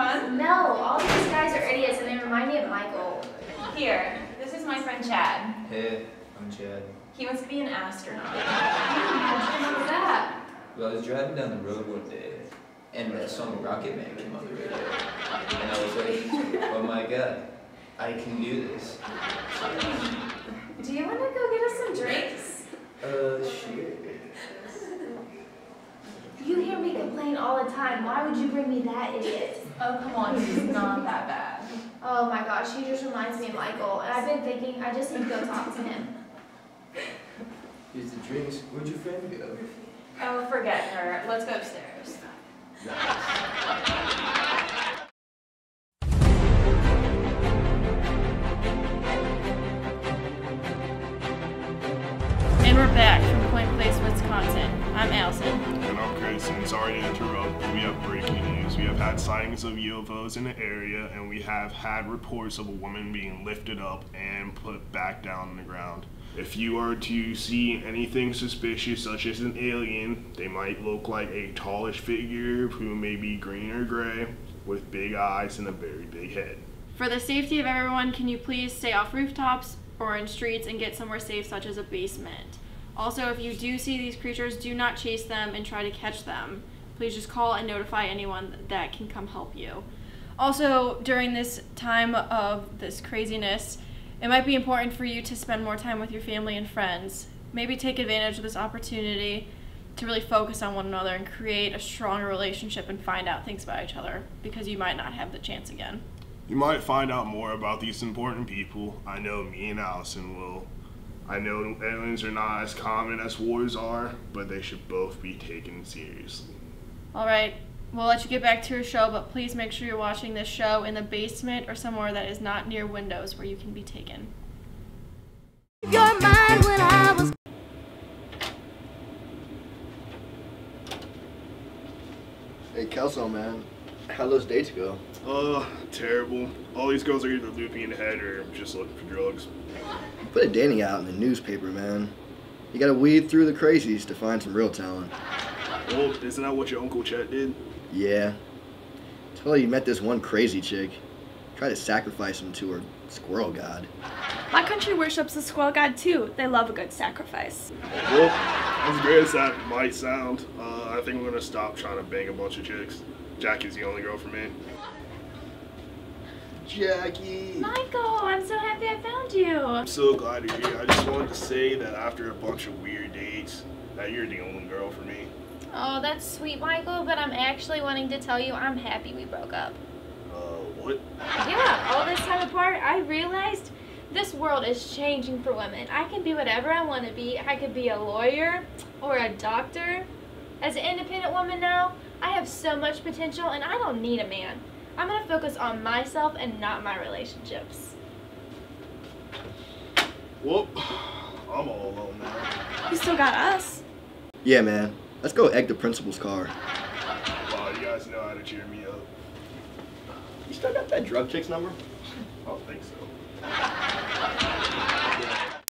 fun? No, all these guys are idiots and they remind me of Michael. Here, this is my friend Chad. Hey, I'm Chad. He wants to be an astronaut. How was that? Well, I was driving down the road one day, and that song Rocket Man came on the radio. And I was like, oh my god, I can do this. Do you want to go get us some drinks? Uh, sure. You hear me complain all the time. Why would you bring me that idiot? Oh, come on, she's not that bad. Oh my gosh, he just reminds me of Michael. And I've been thinking I just need to go talk to him. Here's the drinks. Where'd your friend go? Oh, forget her. Let's go upstairs. And we're back from Point Place, Wisconsin. I'm Allison. And I'm Grayson. Sorry to interrupt. We have breaking We have had sightings of UFOs in the area, and we have had reports of a woman being lifted up and put back down on the ground. If you are to see anything suspicious, such as an alien, they might look like a tallish figure who may be green or gray, with big eyes and a very big head. For the safety of everyone, can you please stay off rooftops or in streets and get somewhere safe, such as a basement? Also, if you do see these creatures, do not chase them and try to catch them. Please just call and notify anyone that can come help you. Also, during this time of this craziness, it might be important for you to spend more time with your family and friends. Maybe take advantage of this opportunity to really focus on one another and create a stronger relationship and find out things about each other because you might not have the chance again. You might find out more about these important people. I know me and Allison will. I know aliens are not as common as wars are, but they should both be taken seriously. All right, we'll let you get back to your show, but please make sure you're watching this show in the basement or somewhere that is not near windows where you can be taken. your mind when I was Hey, Kelso, man. How'd those dates go? Oh, terrible. All these girls are either loopy in the head or just looking for drugs. Put a dating out in the newspaper, man. You gotta weed through the crazies to find some real talent. Well, isn't that what your Uncle Chet did? Yeah. Tell her you met this one crazy chick. Try to sacrifice him to her squirrel god. My country worships the squirrel god too. They love a good sacrifice. Well, as great as that might sound, uh, I think I'm gonna stop trying to bang a bunch of chicks. Jackie's the only girl for me. Jackie! Michael, I'm so happy I found you. I'm so glad you're here. I just wanted to say that after a bunch of weird dates, that you're the only girl for me. Oh, that's sweet, Michael, but I'm actually wanting to tell you I'm happy we broke up. Uh, what? Yeah, all this time apart, I realized this world is changing for women. I can be whatever I want to be. I could be a lawyer or a doctor. As an independent woman now, I have so much potential and I don't need a man. I'm going to focus on myself and not my relationships. Well, I'm all alone now. You still got us. Yeah, man. Let's go egg the principal's car. Wow, you guys know how to cheer me up. You still got that drug chick's number? I don't think so.